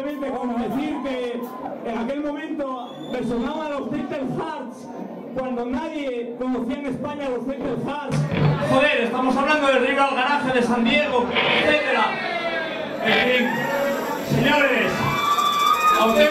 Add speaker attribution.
Speaker 1: simplemente decir que en aquel momento me sonaban los Little Hearts cuando nadie conocía en España los Little Hearts. Joder, estamos hablando del River al Garaje de San Diego, etcétera. En fin, señores, a conocedores,